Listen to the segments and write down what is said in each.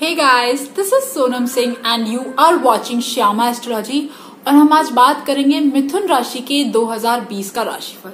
Hey guys, this is Sonam Singh and you are watching Shyama astrology और हम आज बात करेंगे मिथुन राशि के 2020 का राशिफल।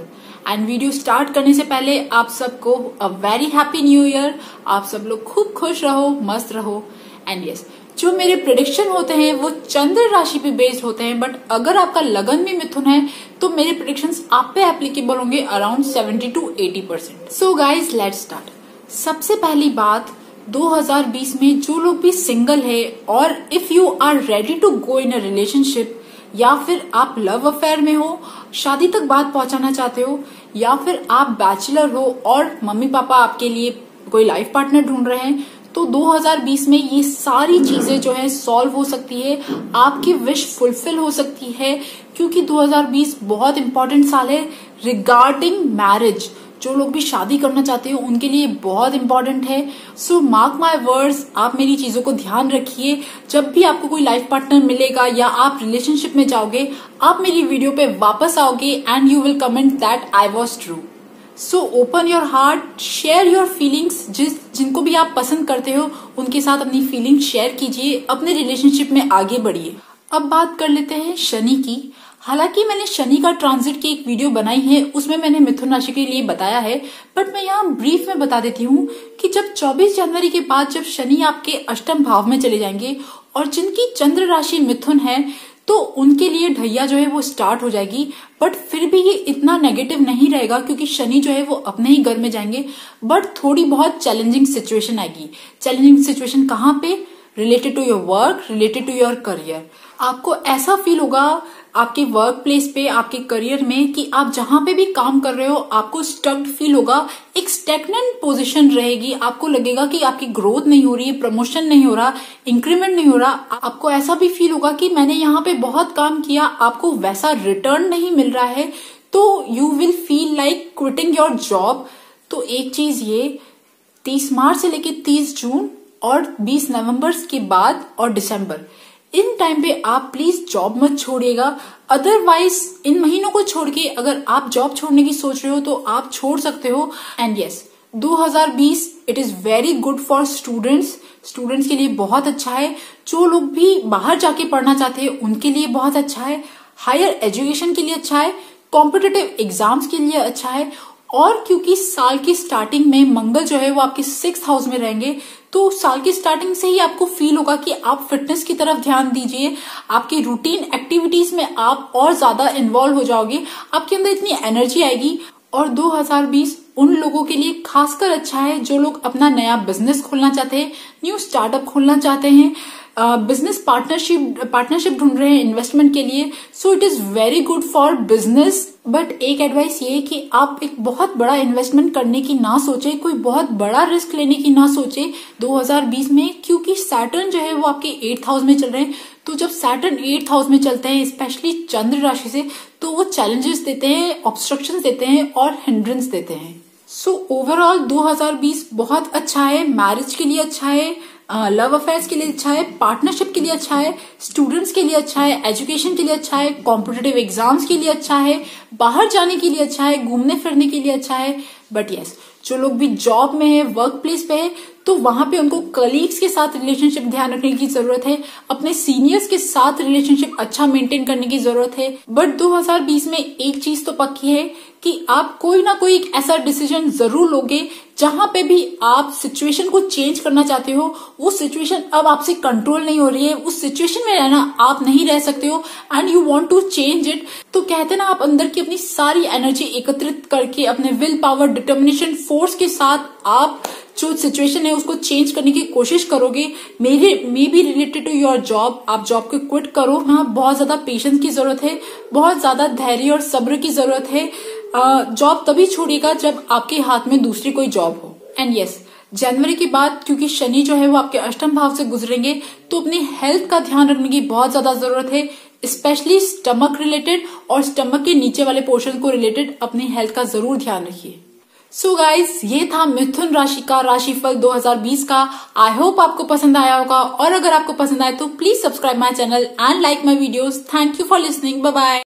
एंड वीडियो स्टार्ट करने से पहले आप सबको a very happy new year आप सब लोग खूब खुश रहो मस्त रहो। एंड यस yes, जो मेरे प्रिडिक्शन होते हैं वो चंद्र राशि पे बेस्ड होते हैं बट अगर आपका लगन भी मिथुन है तो मेरे प्रिडिक्शन आप पे एप्लीकेबल होंगे around 70 to 80 percent so guys let start सबसे पहली बात 2020 में जो लोग भी सिंगल है और if you are ready to go in a relationship या फिर आप लव अफेयर में हो, शादी तक बात पहुंचाना चाहते हो, या फिर आप बैचलर हो और मम्मी पापा आपके लिए कोई लाइफ पार्टनर ढूंढ रहे हैं तो 2020 में ये सारी चीज़ें जो है सॉल्व हो सकती है, आपकी विश फुलफिल हो सकती है, क्योंकि 2020 बहुत इंपॉर्टेंट साल है रिगार्डिंग मैरिज जो लोग भी शादी करना चाहते हो, उनके लिए बहुत इंपॉर्टेंट है। सो मार्क माई वर्ड्स आप मेरी चीज़ों को ध्यान रखिए। जब भी आपको कोई लाइफ पार्टनर मिलेगा या आप रिलेशनशिप में जाओगे, आप मेरी वीडियो पे वापस आओगे and you will comment that I was true so open your heart share your feelings जिस, जिनको भी आप पसंद करते हो, उनके साथ अपनी फीलिंग्स शेयर कीजिए, अपने रिलेशनशिप में आगे बढ़िए। अब बात कर लेते हैं शनि की। हालाँकि मैंने शनि का ट्रांजिट की एक वीडियो बनाई है, उसमें मैंने मिथुन राशि के लिए बताया है बट मैं यहाँ ब्रीफ में बता देती हूँ कि जब 24 जनवरी के बाद जब शनि आपके अष्टम भाव में चले जाएँगे और जिनकी चंद्र राशि मिथुन है तो उनके लिए ढैया जो है वो स्टार्ट हो जाएगी बट फिर भी ये इतना नेगेटिव नहीं रहेगा क्योंकि शनि जो है वो अपने ही घर में जाएँगे बट थोड़ी बहुत चैलेंजिंग सिचुएशन आएगी। चैलेंजिंग सिचुएशन कहाँ पे? Related to your work related to your career आपको ऐसा फील होगा आपके वर्क प्लेस पे, आपके करियर में कि आप जहाँ पे भी काम कर रहे हो, आपको स्टक्ड फील होगा, एक स्टेगनेंट पोजीशन रहेगी, आपको लगेगा कि आपकी ग्रोथ नहीं हो रही है प्रमोशन नहीं हो रहा इंक्रीमेंट नहीं हो रहा, आपको ऐसा भी फील होगा कि मैंने यहाँ पे बहुत काम किया, आपको वैसा रिटर्न नहीं मिल रहा है तो you will feel like quitting your job तो एक चीज़ ये, तीस मार्च से लेकर तीस जून और बीस नवंबर के बाद और दिसंबर। इन टाइम पे आप प्लीज़ जॉब मत छोड़िएगा। अदरवाइज़ इन महीनों को छोड़ के अगर आप जॉब छोड़ने की सोच रहे हो तो आप छोड़ सकते हो। And yes 2020 it is very good for students students के लिए बहुत अच्छा है। जो लोग भी बाहर जाके पढ़ना चाहते हैं, उनके लिए बहुत अच्छा है। हायर एजुकेशन के लिए अच्छा है। कॉम्पिटेटिव एग्ज़ाम्स के लिए अच्छा है। और क्योंकि साल की स्टार्टिंग में मंगल जो है वो आपके सिक्स हाउस में रहेंगे तो साल की स्टार्टिंग से ही आपको फील होगा कि आप फिटनेस की तरफ़ ध्यान दीजिए, आपकी रूटीन एक्टिविटीज़ में आप और ज़्यादा इन्वॉल्व हो जाओगे, आपके अंदर इतनी एनर्जी आएगी। और 2020 उन लोगों के लिए खासकर अच्छा है जो लोग अपना नया बिज़नेस खोलना चाहते हैं न्यू स्टार्टअप खोलना चाहते हैं बिज़नेस पार्टनरशिप पार्टनरशिप ढूंढ रहे हैं इन्वेस्टमेंट के लिए। So it is very good for business but एक एडवाइस ये कि आप एक बहुत बड़ा इन्वेस्टमेंट करने की ना सोचे, कोई बहुत बड़ा रिस्क लेने की ना सोचे 2020 में, क्योंकि सैटर्न जो है वो आपके एट्थ हाउस में चल रहे हैं। तो जब सैटर्न एट्थ हाउस में चलते हैं स्पेशली चंद्र राशि से तो वो चैलेंजेस देते हैं ऑब्स्ट्रक्शन देते हैं और हिंड्रेंस देते हैं। सो ओवरऑल 2020 बहुत अच्छा है मैरिज के लिए अच्छा है लव अफेयर्स के लिए अच्छा है पार्टनरशिप के लिए अच्छा है स्टूडेंट्स के लिए अच्छा है एजुकेशन के लिए अच्छा है कॉम्पिटेटिव एग्ज़ाम्स के लिए अच्छा है बाहर जाने के लिए अच्छा है घूमने फिरने के लिए अच्छा है। बट यस yes, जो लोग भी जॉब में है वर्क प्लेस पे है तो वहाँ पे उनको कलीग्स के साथ रिलेशनशिप ध्यान रखने की ज़रूरत है, अपने सीनियर्स के साथ रिलेशनशिप अच्छा मेंटेन करने की ज़रूरत है। बट 2020 में एक चीज़ तो पक्की है कि आप कोई ना कोई एक ऐसा डिसीज़न ज़रूर लोगे जहाँ पे भी आप सिचुएशन को चेंज करना चाहते हो। वो सिचुएशन अब आपसे कंट्रोल नहीं हो रही है। उस सिचुएशन में रहना आप नहीं रह सकते हो and you want to change it तो कहते ना, आप अंदर की अपनी सारी एनर्जी एकत्रित करके, अपने विल पावर डिटर्मिनेशन फोर्स के साथ आप जो सिचुएशन है, उसको चेंज करने की कोशिश करोगे, मेरे maybe related to your job आप जॉब को क्विट करो। हाँ बहुत ज़्यादा पेशेंस की ज़रूरत है, बहुत ज़्यादा धैर्य और सब्र की ज़रूरत है। जॉब तभी छोड़ेगा जब आपके हाथ में दूसरी कोई जॉब हो। एंड यस जनवरी के बाद, क्योंकि शनि जो है वो आपके अष्टम भाव से गुजरेंगे तो अपनी हेल्थ का ध्यान रखने की बहुत ज़्यादा ज़रूरत है। स्पेशली स्टमक रिलेटेड और स्टमक के नीचे वाले पोर्शन को रिलेटेड अपनी हेल्थ का ज़रूर ध्यान रखिए। सो so गाइज़ ये था मिथुन राशि का राशिफल 2020 का। आई होप आपको पसंद आया होगा। और अगर आपको पसंद आए तो please subscribe my channel and like my videos thank you for listening bye bye